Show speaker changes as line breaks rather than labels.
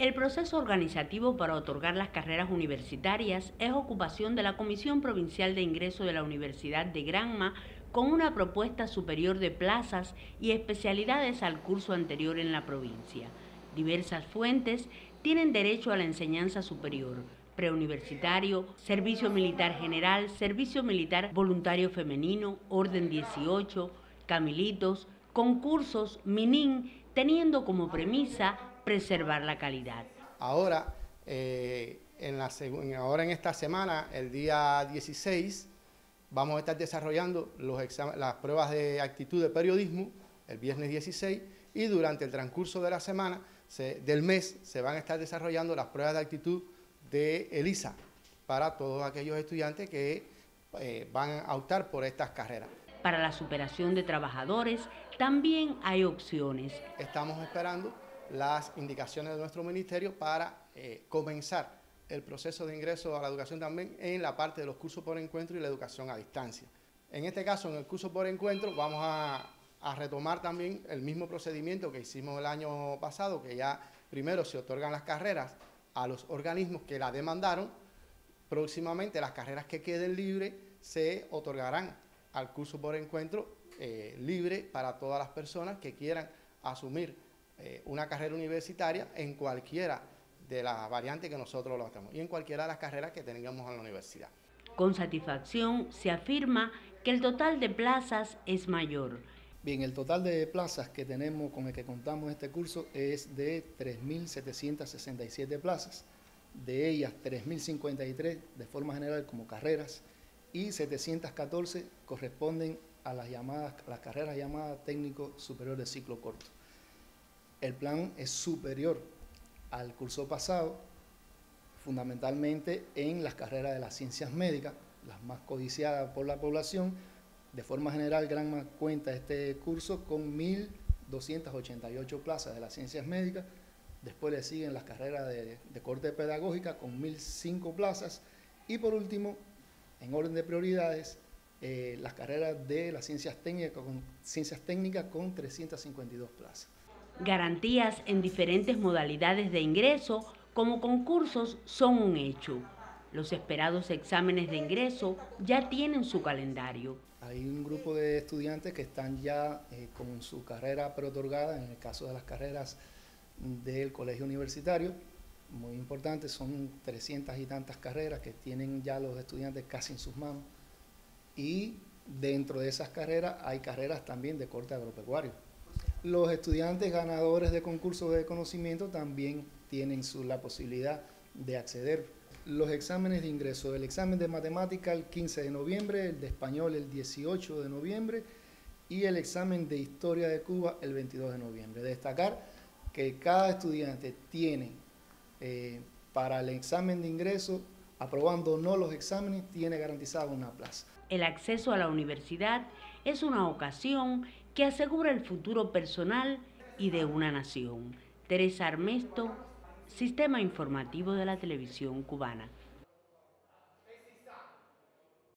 El proceso organizativo para otorgar las carreras universitarias es ocupación de la Comisión Provincial de Ingreso de la Universidad de Granma con una propuesta superior de plazas y especialidades al curso anterior en la provincia. Diversas fuentes tienen derecho a la enseñanza superior, preuniversitario, servicio militar general, servicio militar voluntario femenino, orden 18, camilitos, concursos, minín, teniendo como premisa preservar la calidad.
Ahora, eh, en ahora en esta semana, el día 16, vamos a estar desarrollando las pruebas de actitud de periodismo, el viernes 16, y durante el transcurso de la semana, del mes, se van a estar desarrollando las pruebas de actitud de ELISA para todos aquellos estudiantes que eh, van a optar por estas carreras.
Para la superación de trabajadores también hay opciones.
Estamos esperando las indicaciones de nuestro ministerio para eh, comenzar el proceso de ingreso a la educación también en la parte de los cursos por encuentro y la educación a distancia. En este caso, en el curso por encuentro, vamos a, a retomar también el mismo procedimiento que hicimos el año pasado, que ya primero se otorgan las carreras a los organismos que la demandaron, próximamente las carreras que queden libres se otorgarán al curso por encuentro eh, libre para todas las personas que quieran asumir eh, una carrera universitaria en cualquiera de las variantes que nosotros lo hacemos y en cualquiera de las carreras que tengamos en la universidad.
Con satisfacción se afirma que el total de plazas es mayor.
Bien, el total de plazas que tenemos con el que contamos este curso es de 3.767 plazas, de ellas 3.053 de forma general como carreras y 714 corresponden a las, llamadas, las carreras llamadas técnico superior de ciclo corto. El plan es superior al curso pasado, fundamentalmente en las carreras de las ciencias médicas, las más codiciadas por la población, de forma general, Granma cuenta este curso con 1.288 plazas de las ciencias médicas. Después le siguen las carreras de, corte pedagógica con 1.005 plazas. Y por último, en orden de prioridades, eh, las carreras de las ciencias técnicas con, ciencias técnicas con 352 plazas.
Garantías en diferentes modalidades de ingreso como concursos son un hecho. Los esperados exámenes de ingreso ya tienen su calendario.
Hay un grupo de estudiantes que están ya eh, con su carrera preotorgada, en el caso de las carreras del colegio universitario, muy importante, son 300 y tantas carreras que tienen ya los estudiantes casi en sus manos. Y dentro de esas carreras hay carreras también de corte agropecuario. Los estudiantes ganadores de concursos de conocimiento también tienen la posibilidad de acceder los exámenes de ingreso, el examen de matemática el 15 de noviembre, el de español el 18 de noviembre y el examen de historia de Cuba el 22 de noviembre. Destacar que cada estudiante tiene eh, para el examen de ingreso, aprobando o no los exámenes, tiene garantizada una plaza.
El acceso a la universidad es una ocasión que asegura el futuro personal y de una nación. Teresa Armesto, Sistema Informativo de la Televisión Cubana.